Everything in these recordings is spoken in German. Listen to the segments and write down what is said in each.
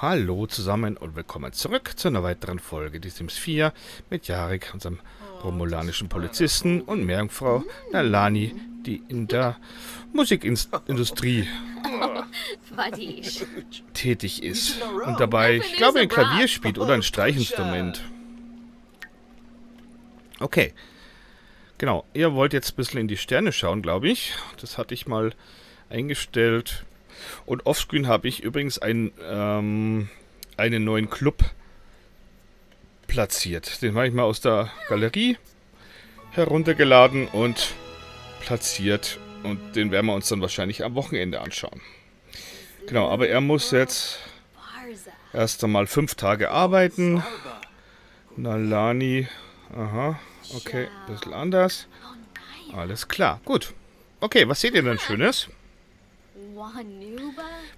Hallo zusammen und willkommen zurück zu einer weiteren Folge Die Sims 4 mit Jarek, unserem romulanischen Polizisten und Meerjungfrau Nalani, die in der Musikindustrie tätig ist und dabei, ich glaube, ein Klavier spielt oder ein Streichinstrument. Okay. Genau, ihr wollt jetzt ein bisschen in die Sterne schauen, glaube ich. Das hatte ich mal eingestellt. Und offscreen habe ich übrigens ein, ähm, einen neuen Club platziert. Den habe ich mal aus der Galerie heruntergeladen und platziert. Und den werden wir uns dann wahrscheinlich am Wochenende anschauen. Genau, aber er muss jetzt erst einmal fünf Tage arbeiten. Nalani, aha, okay, ein bisschen anders. Alles klar, gut. Okay, was seht ihr denn Schönes?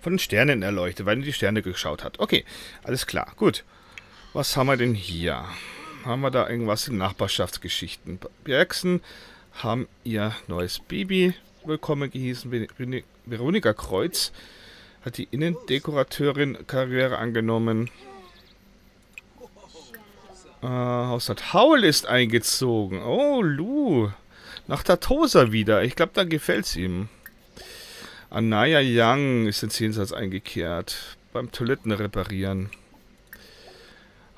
Von den Sternen erleuchtet, weil er die Sterne geschaut hat. Okay, alles klar, gut. Was haben wir denn hier? Haben wir da irgendwas in Nachbarschaftsgeschichten? Bergsen haben ihr neues Baby willkommen gehießen. Veronika Kreuz hat die Innendekorateurin-Karriere angenommen. Äh, Haushalt Haul ist eingezogen. Oh, Lu. Nach Tatosa wieder. Ich glaube, da gefällt es ihm. Anaya Young ist ins Jenseits eingekehrt. Beim Toiletten reparieren.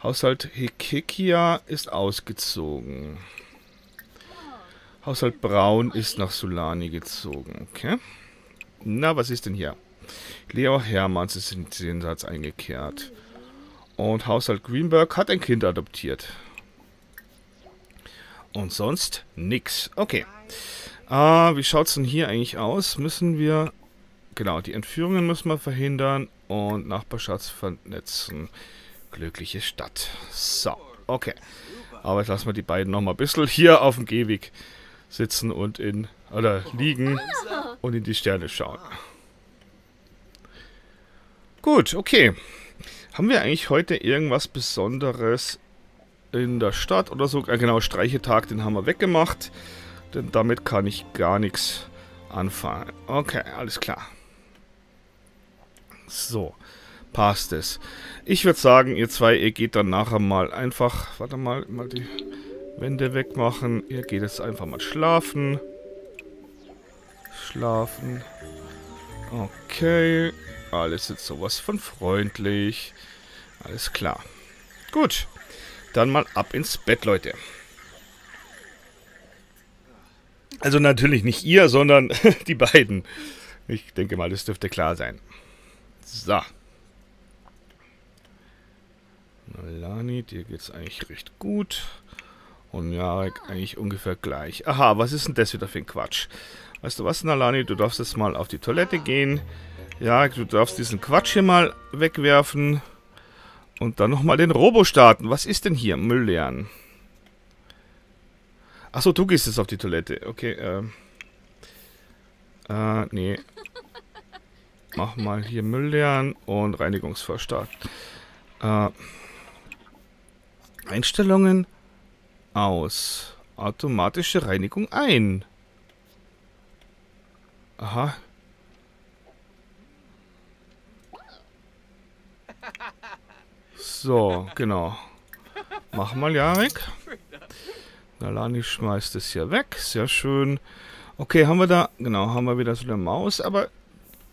Haushalt Hekekia ist ausgezogen. Haushalt Braun ist nach Solani gezogen. Okay. Na, was ist denn hier? Leo Hermanns ist ins Jenseits eingekehrt. Und Haushalt Greenberg hat ein Kind adoptiert. Und sonst nix. Okay. Ah, wie schaut es denn hier eigentlich aus? Müssen wir Genau, die Entführungen müssen wir verhindern und Nachbarschafts vernetzen. Glückliche Stadt. So, okay. Aber jetzt lassen wir die beiden nochmal ein bisschen hier auf dem Gehweg sitzen und in, oder liegen und in die Sterne schauen. Gut, okay. Haben wir eigentlich heute irgendwas Besonderes in der Stadt oder so? Äh, genau, Streichetag, den haben wir weggemacht. Denn damit kann ich gar nichts anfangen. Okay, alles klar. So, passt es. Ich würde sagen, ihr zwei, ihr geht dann nachher mal einfach, warte mal, mal die Wände wegmachen. Ihr geht jetzt einfach mal schlafen. Schlafen. Okay. Alles jetzt sowas von freundlich. Alles klar. Gut. Dann mal ab ins Bett, Leute. Also natürlich nicht ihr, sondern die beiden. Ich denke mal, das dürfte klar sein. So. Nalani, dir geht's eigentlich recht gut. Und Jarek eigentlich ungefähr gleich. Aha, was ist denn das wieder für ein Quatsch? Weißt du was, Nalani, du darfst jetzt mal auf die Toilette gehen. Jarek, du darfst diesen Quatsch hier mal wegwerfen. Und dann nochmal den Robo starten. Was ist denn hier? Müll leeren. Achso, du gehst jetzt auf die Toilette. Okay, ähm. Äh, nee. Mach mal hier Müll leeren und Reinigungsvorstart. Äh, Einstellungen aus. Automatische Reinigung ein. Aha. So, genau. Mach mal, Jarek. Nalani schmeißt es hier weg. Sehr schön. Okay, haben wir da... Genau, haben wir wieder so eine Maus. Aber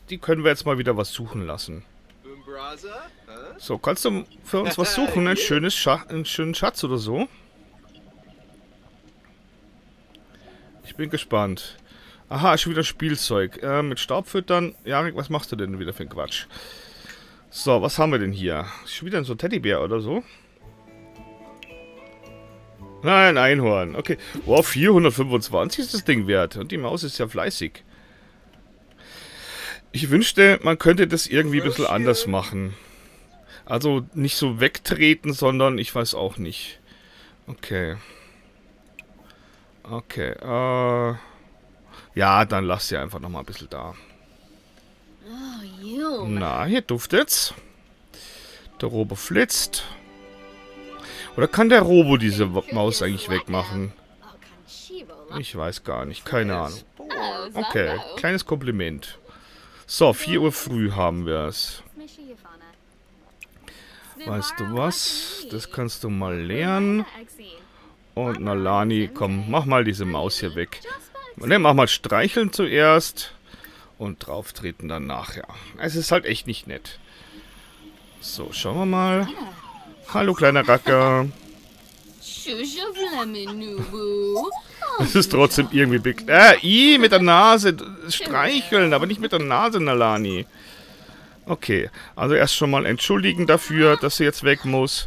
die können wir jetzt mal wieder was suchen lassen. So, kannst du für uns was suchen? Ein schönes Scha einen schönen Schatz oder so? Ich bin gespannt. Aha, schon wieder Spielzeug. Äh, mit Staubfüttern. Jarek, was machst du denn wieder für ein Quatsch? So, was haben wir denn hier? Schon wieder so ein Teddybär oder so? Nein, Einhorn. Okay. Wow, 425 ist das Ding wert. Und die Maus ist ja fleißig. Ich wünschte, man könnte das irgendwie ein bisschen anders machen. Also nicht so wegtreten, sondern ich weiß auch nicht. Okay. Okay, äh... Ja, dann lass sie einfach nochmal ein bisschen da. Na, hier duftet's. Der Robo flitzt. Oder kann der Robo diese Maus eigentlich wegmachen? Ich weiß gar nicht, keine Ahnung. Okay, kleines Kompliment. So, 4 Uhr früh haben wir es. Weißt du was? Das kannst du mal lernen. Und Nalani, komm, mach mal diese Maus hier weg. Ne, mach mal streicheln zuerst. Und drauf treten dann nachher. Es ist halt echt nicht nett. So, schauen wir mal. Hallo, kleiner Racker. Es ist trotzdem irgendwie big. Äh, i, mit der Nase. Streicheln, aber nicht mit der Nase, Nalani. Okay, also erst schon mal entschuldigen dafür, dass sie jetzt weg muss.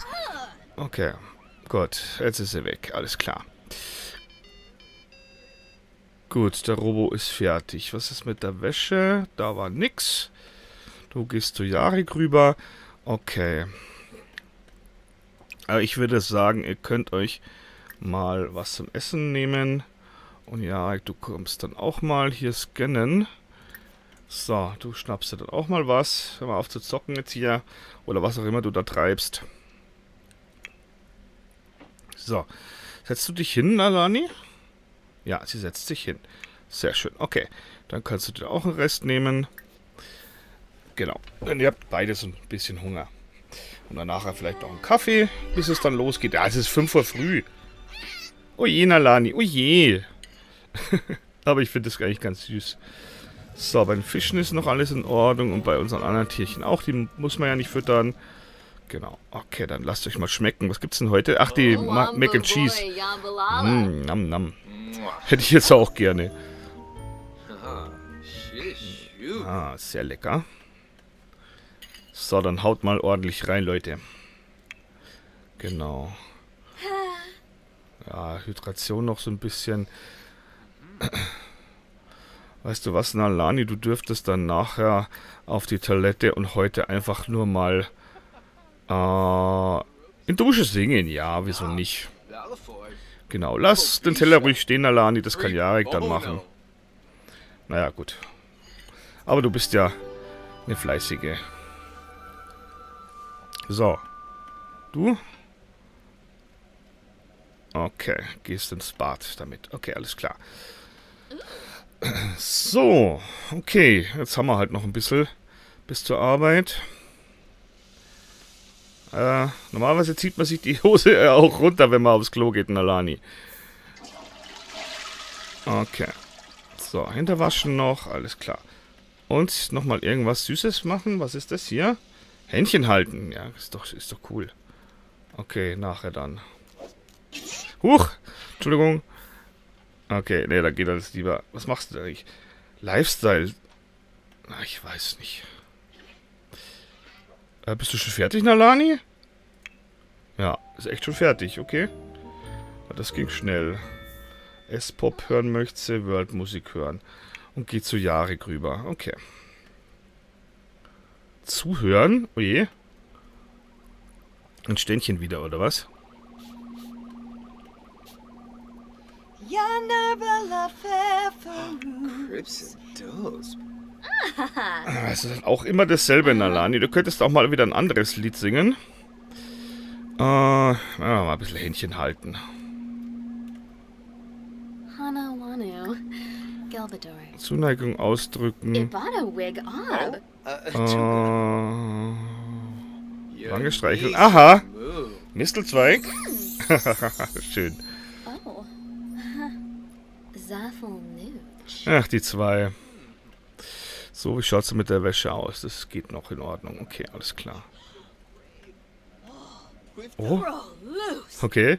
Okay, gut, jetzt ist sie weg, alles klar. Gut, der Robo ist fertig. Was ist mit der Wäsche? Da war nix. Du gehst zu Jarik rüber. Okay. Aber ich würde sagen, ihr könnt euch mal was zum Essen nehmen. Und Jarik, du kommst dann auch mal hier scannen. So, du schnappst dir dann auch mal was. Hör mal auf zu zocken jetzt hier. Oder was auch immer du da treibst. So. Setzt du dich hin, Alani? Ja, sie setzt sich hin. Sehr schön. Okay. Dann kannst du dir auch einen Rest nehmen. Genau. Denn ihr habt beide so ein bisschen Hunger. Und dann nachher vielleicht noch einen Kaffee, bis es dann losgeht. Ja, es ist 5 Uhr früh. Oh je, Nalani. Oh je. Aber ich finde das eigentlich ganz süß. So, bei den Fischen ist noch alles in Ordnung und bei unseren anderen Tierchen auch. Die muss man ja nicht füttern. Genau. Okay, dann lasst euch mal schmecken. Was gibt's denn heute? Ach, die Ma Mac and Cheese. Mm, nam, nam. Hätte ich jetzt auch gerne. Ah, sehr lecker. So, dann haut mal ordentlich rein, Leute. Genau. Ja, Hydration noch so ein bisschen. Weißt du was, Nalani, du dürftest dann nachher auf die Toilette und heute einfach nur mal äh, in Dusche singen. Ja, wieso nicht? Genau, lass den Teller ruhig stehen, Nalani, das kann Jarek dann machen. Naja, gut. Aber du bist ja eine fleißige. So. Du? Okay, gehst ins Bad damit. Okay, alles klar. So, okay. Jetzt haben wir halt noch ein bisschen bis zur Arbeit. Äh, normalerweise zieht man sich die Hose äh, auch runter, wenn man aufs Klo geht, Nalani. Okay. So, hinterwaschen noch, alles klar. Und nochmal irgendwas Süßes machen. Was ist das hier? Händchen halten. Ja, ist doch, ist doch cool. Okay, nachher dann. Huch! Entschuldigung. Okay, nee, da geht alles lieber. Was machst du da eigentlich? Lifestyle. Na, ich weiß nicht. Äh, bist du schon fertig, Nalani? Ja, ist echt schon fertig, okay. Das ging schnell. S-Pop hören möchte, World-Musik hören. Und geht zu Jarik rüber. Okay. Zuhören? Oje. Ein Ständchen wieder, oder was? Es ist auch immer dasselbe, Nalani. Du könntest auch mal wieder ein anderes Lied singen. Äh, mal ein bisschen Händchen halten. Zuneigung ausdrücken. Äh, Wange streicheln. Aha! Mistelzweig. Schön. Ach, die zwei. So, wie schaut es mit der Wäsche aus? Das geht noch in Ordnung. Okay, alles klar. Oh. Okay.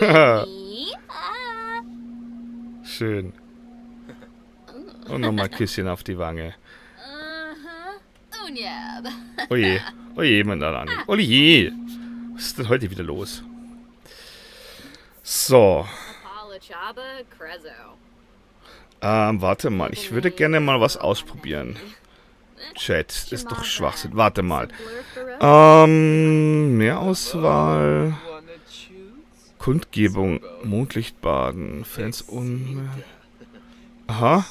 Schön. Und nochmal Küsschen auf die Wange. Oje. Oje, mein Alani. Oje. Was ist denn heute wieder los? So. Ähm, warte mal. Ich würde gerne mal was ausprobieren. Chat, ist doch Schwachsinn. Warte mal. Ähm, Mehrauswahl. Kundgebung. Mondlichtbaden. Fans un... Aha.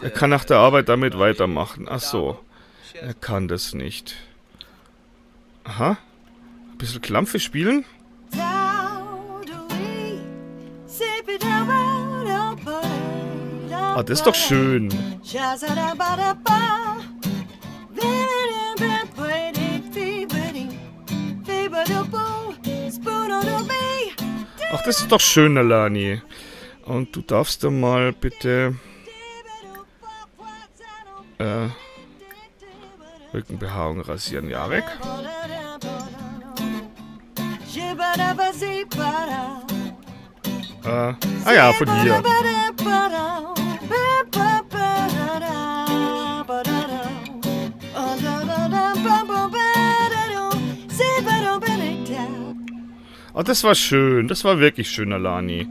Er kann nach der Arbeit damit weitermachen. Ach so. Er kann das nicht. Aha. Ein bisschen Klampfe spielen? Ah, das ist doch schön. Ach, das ist doch schön, Alani. Und du darfst da mal bitte... Äh, Rückenbehaarung rasieren. Ja, weg. Äh, ah ja, von hier. Oh, das war schön. Das war wirklich schön, Alani.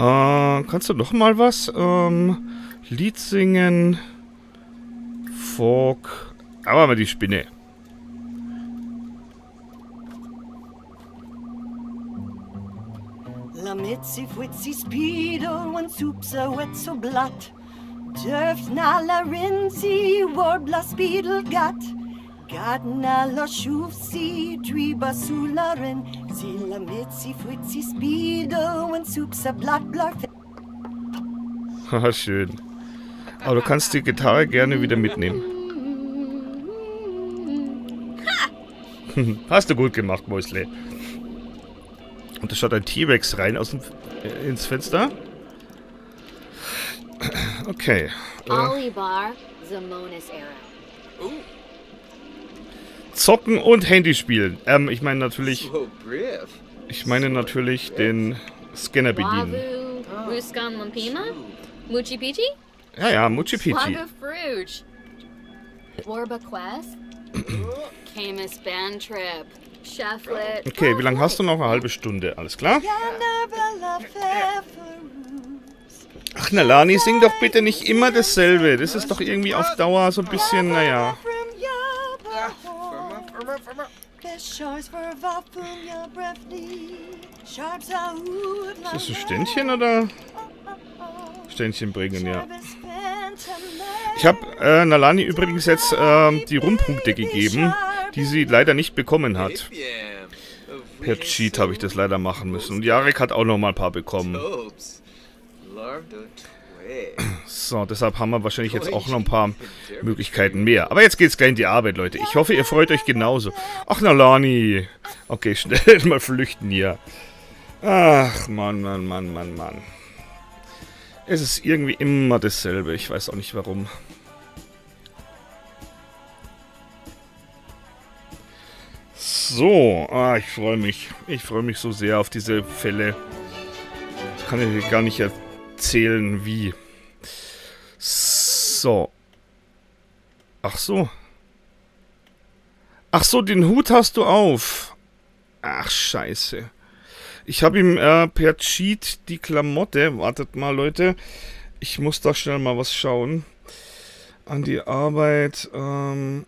Äh, kannst du noch mal was? Ähm, Lied singen. Folk. Aber mal die Spinne. La mitzi fwitzi speedo en supsa wet so blatt. Dörft na la rinzi warbla speedel gatt. Gardner la schufsi drüber sularen. Si la mitzi fwitzi speedo en supsa blatt blatt. Haha, schön. Aber du kannst die Gitarre gerne wieder mitnehmen. Hast du gut gemacht, Mäusle. Und da schaut ein T-Rex rein aus dem, äh, ins Fenster. Okay. Äh. Zocken und Handy spielen. Ähm, ich meine natürlich... Ich meine natürlich den Scanner bedienen. Ja, ja, Muchi Pichi. Okay, wie lange hast du noch? Eine halbe Stunde. Alles klar? Ach, Nalani, sing doch bitte nicht immer dasselbe. Das ist doch irgendwie auf Dauer so ein bisschen, naja. Ist das ein Ständchen oder? Ständchen bringen, ja. Ich habe äh, Nalani übrigens jetzt äh, die Rumpunkte gegeben die sie leider nicht bekommen hat. Per Cheat habe ich das leider machen müssen. Und Jarek hat auch noch mal ein paar bekommen. So, deshalb haben wir wahrscheinlich jetzt auch noch ein paar Möglichkeiten mehr. Aber jetzt geht's gleich in die Arbeit, Leute. Ich hoffe, ihr freut euch genauso. Ach, Nalani. Okay, schnell mal flüchten hier. Ach, Mann, Mann, Mann, Mann, Mann. Es ist irgendwie immer dasselbe. Ich weiß auch nicht warum. So, ah, ich freue mich. Ich freue mich so sehr auf diese Fälle. Ich kann ich gar nicht erzählen, wie. So. Ach so. Ach so, den Hut hast du auf. Ach, scheiße. Ich habe ihm äh, per Cheat die Klamotte. Wartet mal, Leute. Ich muss da schnell mal was schauen. An die Arbeit. Ähm,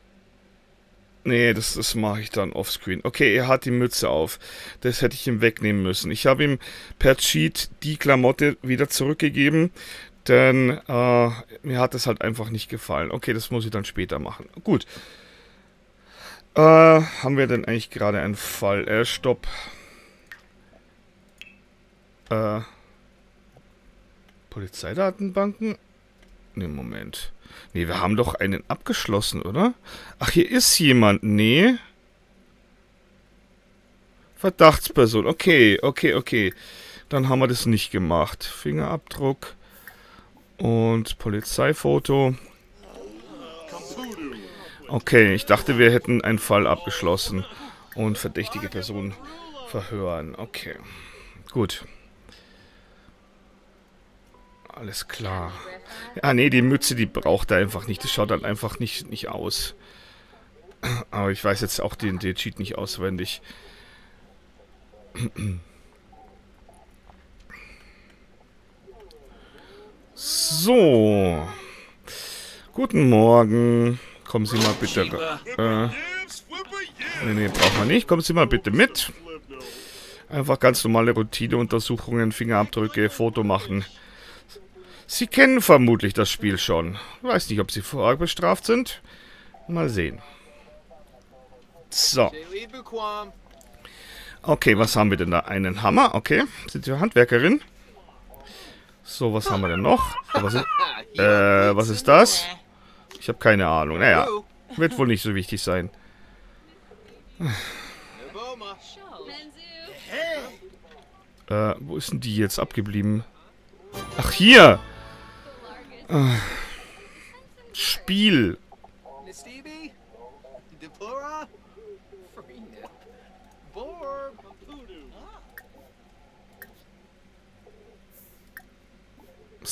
Nee, das, das mache ich dann offscreen. Okay, er hat die Mütze auf. Das hätte ich ihm wegnehmen müssen. Ich habe ihm per Cheat die Klamotte wieder zurückgegeben, denn äh, mir hat es halt einfach nicht gefallen. Okay, das muss ich dann später machen. Gut. Äh, haben wir denn eigentlich gerade einen Fall? Äh, stopp. Äh, Polizeidatenbanken? Ne, Moment. Nee, wir haben doch einen abgeschlossen, oder? Ach, hier ist jemand. Nee. Verdachtsperson. Okay, okay, okay. Dann haben wir das nicht gemacht. Fingerabdruck und Polizeifoto. Okay, ich dachte, wir hätten einen Fall abgeschlossen und verdächtige Person verhören. Okay, gut. Alles klar. Ja, nee, die Mütze, die braucht er einfach nicht. Das schaut dann einfach nicht, nicht aus. Aber ich weiß jetzt auch den, den Cheat nicht auswendig. So. Guten Morgen. Kommen Sie mal bitte... Äh, nee, nee, braucht man nicht. Kommen Sie mal bitte mit. Einfach ganz normale Routineuntersuchungen, Fingerabdrücke, Foto machen. Sie kennen vermutlich das Spiel schon. Weiß nicht, ob Sie vorher bestraft sind. Mal sehen. So. Okay, was haben wir denn da? Einen Hammer, okay. Sind Sie Handwerkerin? So, was haben wir denn noch? Was ist, äh, was ist das? Ich habe keine Ahnung. Naja, wird wohl nicht so wichtig sein. Äh, wo ist denn die jetzt abgeblieben? Ach, hier! Äh, Spiel.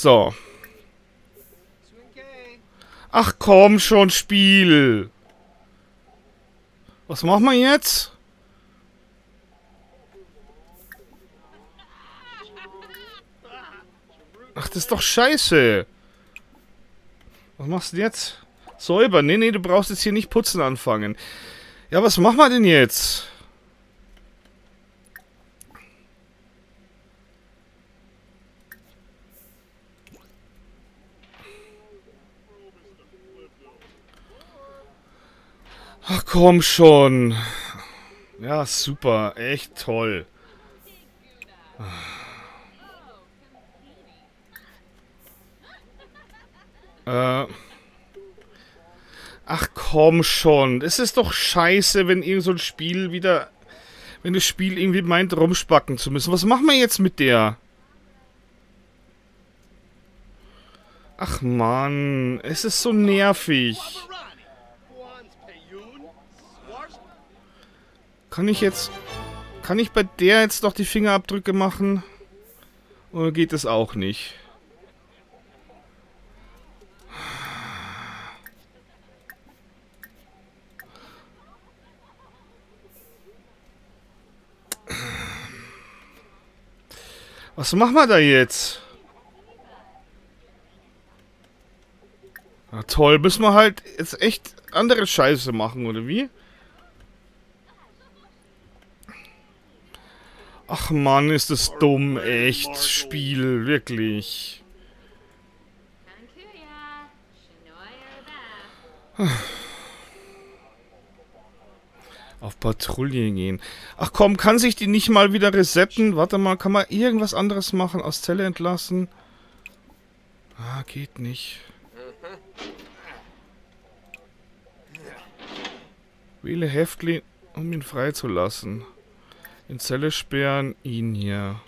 So. Ach komm schon, Spiel. Was machen wir jetzt? Ach, das ist doch scheiße. Was machst du denn jetzt? Säuber. Nee, nee, du brauchst jetzt hier nicht putzen anfangen. Ja, was machen wir denn jetzt? Ach komm schon. Ja, super. Echt toll. Äh. Ach komm schon. Es ist doch scheiße, wenn irgend so ein Spiel wieder... Wenn das Spiel irgendwie meint, rumspacken zu müssen. Was machen wir jetzt mit der? Ach Mann, es ist so nervig. Kann ich jetzt... Kann ich bei der jetzt doch die Fingerabdrücke machen? Oder geht es auch nicht? Was machen wir da jetzt? Na toll, müssen wir halt jetzt echt andere Scheiße machen, oder wie? Ach Mann, ist das dumm, echt. Spiel, wirklich. Auf Patrouille gehen. Ach komm, kann sich die nicht mal wieder resetten? Warte mal, kann man irgendwas anderes machen? Aus Zelle entlassen? Ah, geht nicht. Wähle Häftling, um ihn freizulassen. In Zelle sperren, ihn hier.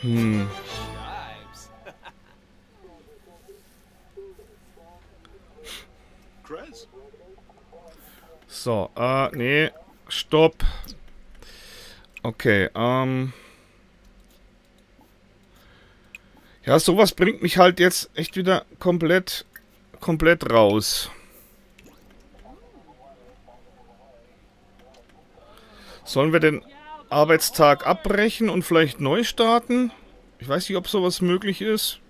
Hm. So, äh, nee. Stopp. Okay, ähm. Ja, sowas bringt mich halt jetzt echt wieder komplett, komplett raus. Sollen wir den Arbeitstag abbrechen und vielleicht neu starten? Ich weiß nicht, ob sowas möglich ist.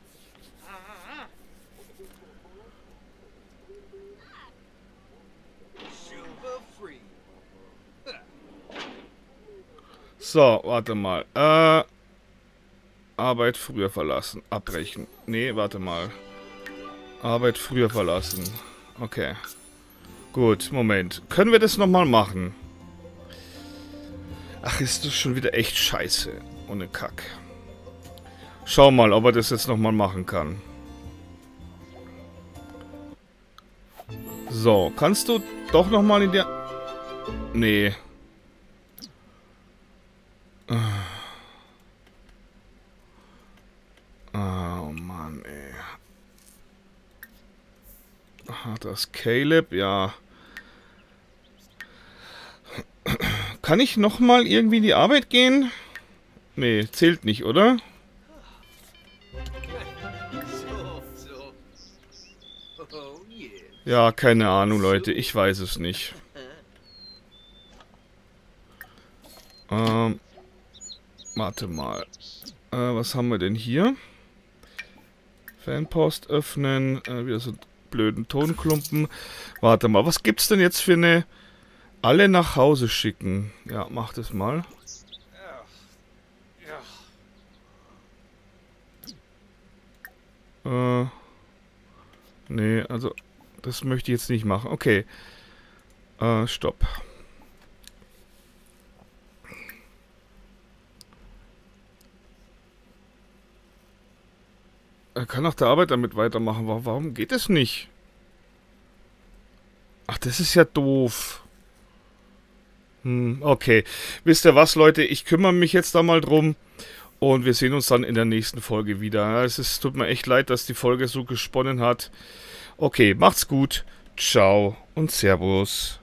So, warte mal. Äh. Arbeit früher verlassen. Abbrechen. Nee, warte mal. Arbeit früher verlassen. Okay. Gut, Moment. Können wir das nochmal machen? Ach, ist das schon wieder echt scheiße. Ohne Kack. Schau mal, ob er das jetzt nochmal machen kann. So, kannst du doch nochmal in der... Nee. Ah, Oh Mann, ey. Hat das Caleb? Ja. Kann ich nochmal irgendwie in die Arbeit gehen? Nee, zählt nicht, oder? Ja, keine Ahnung, Leute. Ich weiß es nicht. Ähm, warte mal. Äh, was haben wir denn hier? Fanpost öffnen. Äh, wieder so blöden Tonklumpen. Warte mal, was gibt's denn jetzt für eine... Alle nach Hause schicken. Ja, mach das mal. Äh, nee, also das möchte ich jetzt nicht machen. Okay. Äh, stopp. Er kann nach der Arbeit damit weitermachen. Wa- Warum geht es nicht? Ach, das ist ja doof. Hm, okay. Wisst ihr was, Leute? Ich kümmere mich jetzt da mal drum. Und wir sehen uns dann in der nächsten Folge wieder. Es ist, tut mir echt leid, dass die Folge so gesponnen hat. Okay, macht's gut. Ciao und Servus.